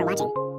for watching.